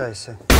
mesaisi.